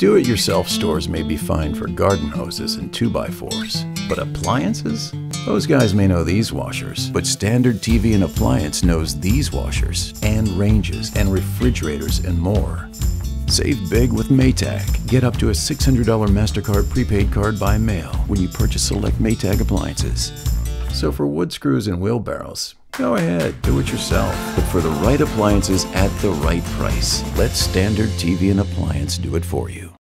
Do-it-yourself stores may be fine for garden hoses and 2x4s, but appliances? Those guys may know these washers, but Standard TV and Appliance knows these washers, and ranges, and refrigerators, and more. Save big with Maytag. Get up to a $600 MasterCard prepaid card by mail when you purchase select Maytag appliances. So for wood screws and wheelbarrows, go ahead, do it yourself. But for the right appliances at the right price, let Standard TV and Appliance do it for you.